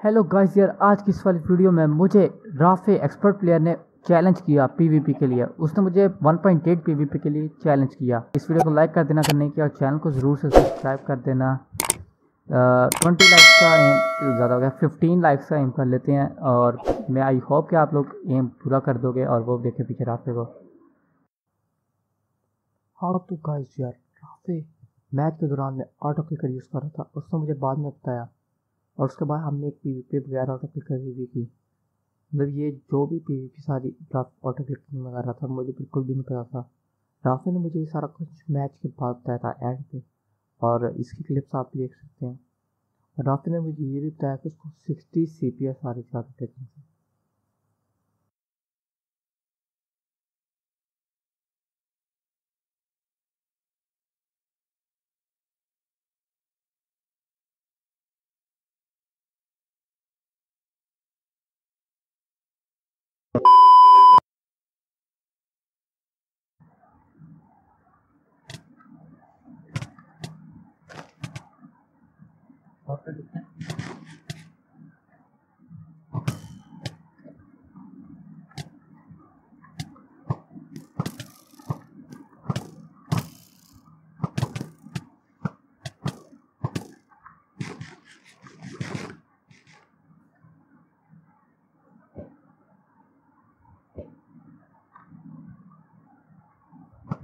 Hello guys यार, आज की इस वाली वीडियो में मुझे राफे एक्सपर्ट प्लेयर ने चैलेंज किया पीवीपी के लिए। उसने मुझे 1.8 पीवीपी के लिए चैलेंज किया। इस वीडियो को लाइक कर देना करने की और चैनल को ज़रूर से सब्सक्राइब कर देना। ट्वेंटी लाइक्स का एम ज़्यादा हो गया फिफ्टीन लाइक्स का एम कर लेते हैं, और मैं आई होप कि आप लोग एम पूरा कर दोगे, और वो देखे पीछे राफे को। हाँ तो गाइस यार राफे मैच के दौरान मैं ऑटो क्लिकर यूज़ कर रहा था, उसने मुझे बाद में बताया। और उसके बाद हमने एक पी वी पी वगैरह ऑटो क्लिक भी की। मतलब ये जो भी पी वी पी सारी ऑटो क्लिकिंग वगैरह था, मुझे बिल्कुल भी नहीं पता था। राफे ने मुझे ये सारा कुछ मैच के बाद बताया था एंड पे। और इसकी क्लिप्स आप देख सकते हैं। राफे ने मुझे ये भी बताया कि उसको सिक्सटी सी पी एस आ रही थी ऑटो क्लिकिंग से।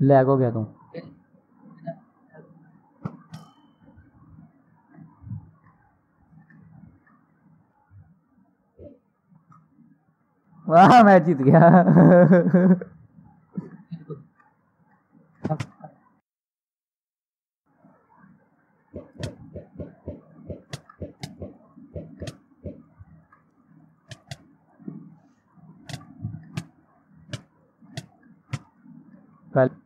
लैग हो गया तू वाह मैं जीत गया। पहले